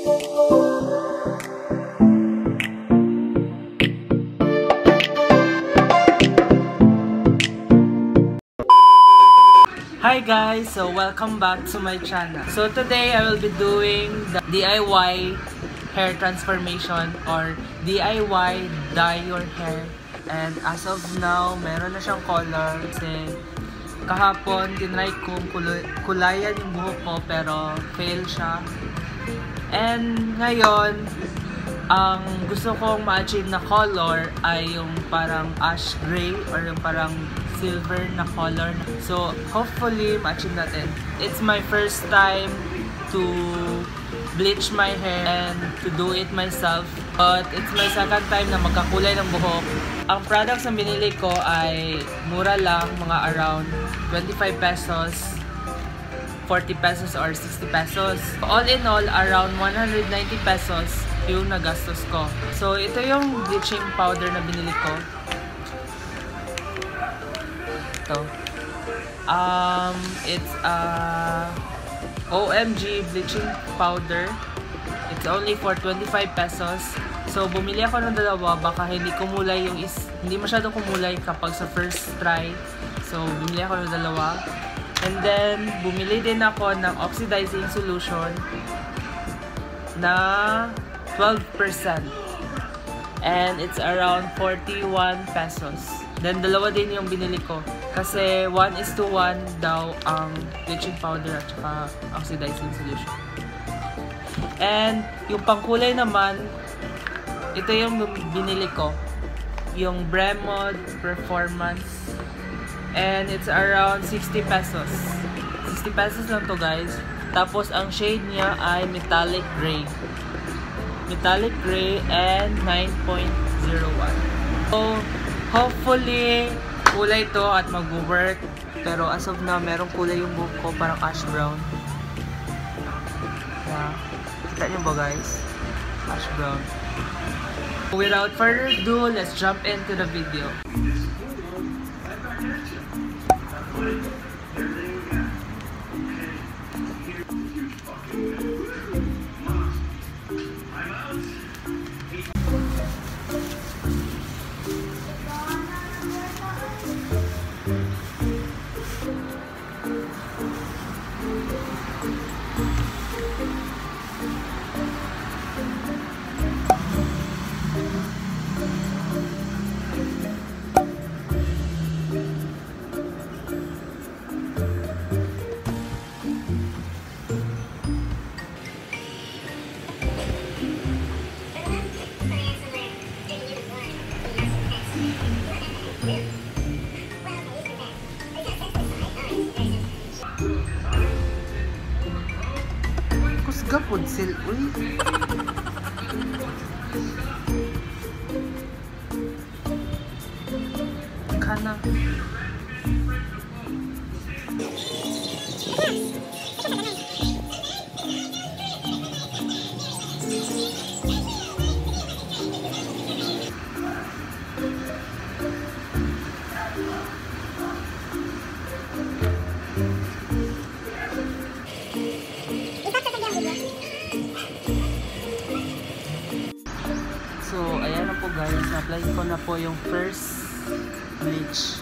Hi guys! So welcome back to my channel. So today I will be doing the DIY hair transformation or DIY dye your hair. And as of now, meron na siyang color kasi kahapon tinry kong kulay, kulayan yung buhok ko pero fail siya. And ngayon, ang gusto kong ma-achieve na color ay yung parang ash gray or yung parang silver na color. So, hopefully, ma-achieve natin. It's my first time to bleach my hair and to do it myself. But it's my second time na magkakulay ng buhok. Ang products na binili ko ay mura lang, mga around 25 pesos. 40 pesos or 60 pesos. All in all, around 190 pesos yung nagastos ko. So, ito yung bleaching powder na binili ko. Ito. Um, it's a OMG bleaching powder. It's only for 25 pesos. So, bumili ako ng dalawa. Baka hindi kumulay yung is... Hindi masyado kumulay kapag sa first try. So, bumili ako ng dalawa. And then, bumili din ako ng oxidizing solution na 12%. And it's around 41 pesos. Then, dalawa din yung binili ko. Kasi 1 is to 1 daw ang bleaching powder at saka oxidizing solution. And, yung pangkulay naman, ito yung binili ko. Yung Bremod Performance And it's around 60 pesos. 60 pesos lang to guys. Tapos ang shade niya ay metallic gray. Metallic gray and 9.01. So, hopefully, kulay to at mag-work. Pero as of now, merong kulay yung buhok ko, parang ash brown. Yeah. Kita niyo ba guys? Ash brown. Without further ado, let's jump into the video. Thank you. Sil uy. Kana. Na-apply ko na po yung first bleach.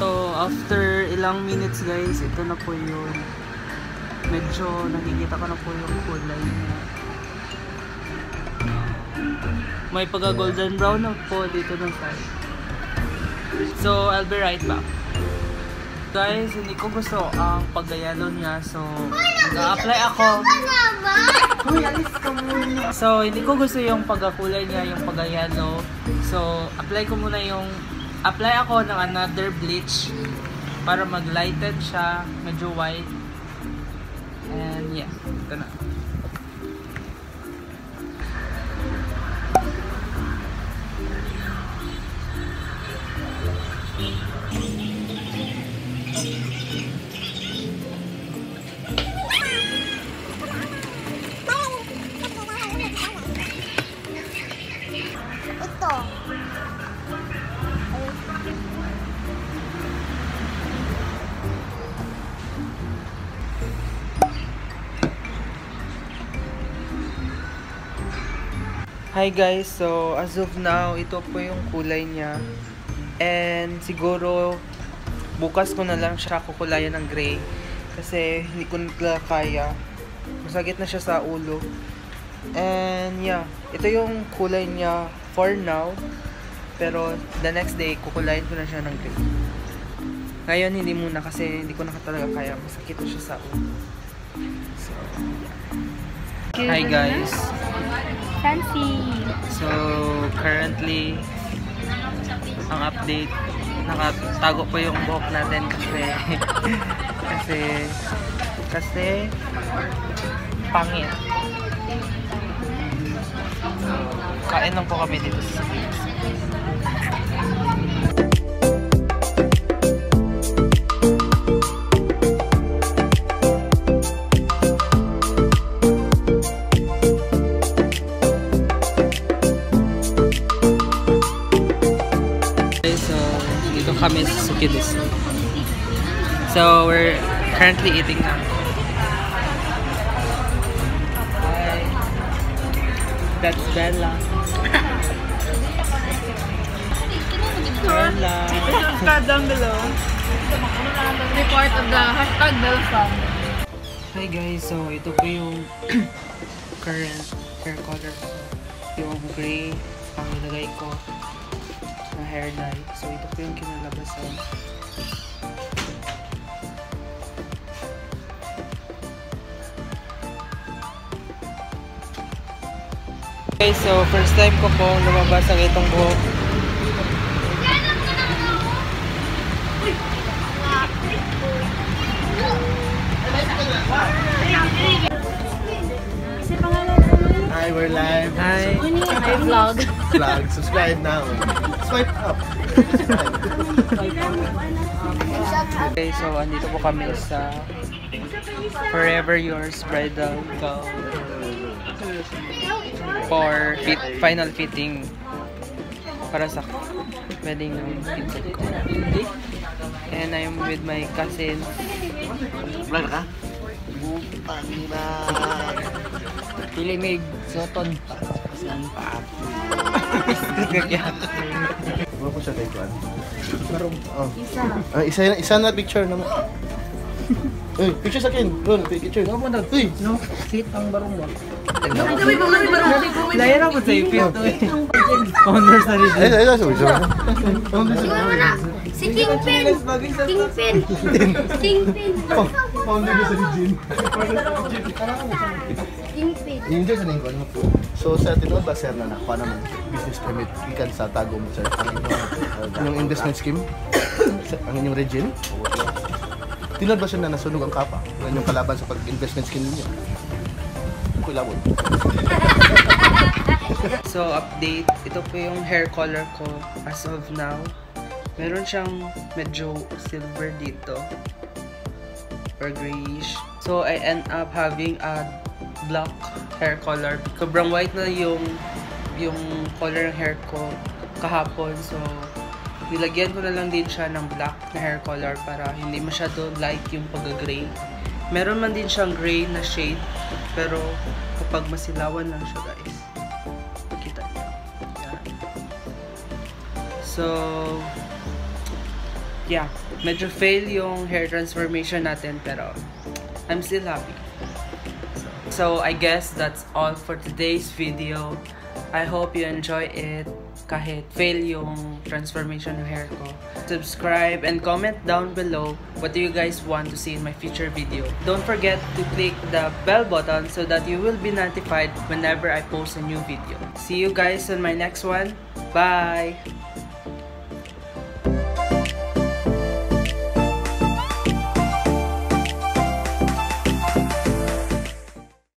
So, after ilang minutes guys, ito na po yun. Medyo nakikita ko na po yung kulay niya. May pagka golden brown na po dito ng side. So, I'll be right back. Guys, hindi ko gusto ang pagayalo niya. So, mag-apply ako. Uy, alis ka muna. So, hindi ko gusto yung pagkakulay niya, yung pagayalo. So, apply ko muna yung... Apply ako ng another bleach para mag-lighten siya, medyo white. And yeah, ito na. Hi guys, so as of now, ito po yung kulay niya. And siguro bukas ko na lang siya kukulayan ng gray kasi hindi ko na kaya. Masagit na siya sa ulo. And yeah, ito yung kulay niya for now. Pero the next day, kukulayan ko na siya ng gray. Ngayon, hindi muna kasi hindi ko na talaga kaya. Masakit na siya sa ulo. So, yeah. Hi guys. Fancy. So, currently, ang update, nakatago po yung buhok natin kasi, kasi, kasi, pangit. So, kain lang po kami dito sa Philippines. Currently eating now. That's Bella. Bella. Hashtag down below. Be part of the hashtag Bell family. Hi guys, so ito po yung current hair color ko. Yung gray ang nilagay ko na hair dye. So ito po yung kinalabasan. Okay, so first time ko pong lumabas ang itong buhok. Hi, we're live. Hi! Hi vlog. Vlog. Subscribe now. Swipe up. Okay, so andito po kami sa Forever Yours Bridal Gown for fit, final fitting para sa wedding ng pinsan ko. And I'm with my cousin. Vlog ka? Bupang na. Pilimig Soton. Ano po siya kay Kwan? Oh. Isa. Ah, isa, isa na picture naman. Uy, picture sa akin. Ron, picture. No, mo Uy, No, sit ang barong mo. Lahira mo sa ipit to eh. Honor sa rin. ay, ay, ay, sorry, sorry. Si Kingpin. Kingpin. Kingpin. Founder niya sa Regine. Kingpin. I-enjoy sa lingkod mo po. So sa tinuod ba sir na nakuha naman business permit ikan sa tago mo sir yung investment scheme sa- ang inyong regime tinuod ba siya na nasunog ang kapa ang inyong kalaban sa pag-investment scheme ninyo Kuy labon. So, update. Ito po yung hair color ko as of now. Meron siyang medyo silver dito. Or grayish. So, I end up having a black hair color. Sobrang white na yung yung color ng hair ko kahapon. So, nilagyan ko na lang din siya ng black na hair color para hindi masyado light yung pag-gray. Meron man din siyang gray na shade, pero kapag masilawan lang siya guys, kita niyo. So, yeah, medyo fail yung hair transformation natin, pero I'm still happy. So, I guess that's all for today's video. I hope you enjoy it kahit fail yung transformation ng hair ko. Subscribe and comment down below what do you guys want to see in my future video. Don't forget to click the bell button so that you will be notified whenever I post a new video. See you guys on my next one. Bye!